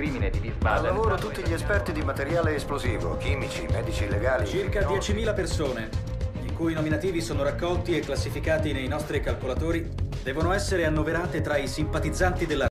crimine di Al lavoro tutti gli esperti di materiale esplosivo, chimici, medici legali. Circa 10.000 persone, i cui nominativi sono raccolti e classificati nei nostri calcolatori, devono essere annoverate tra i simpatizzanti della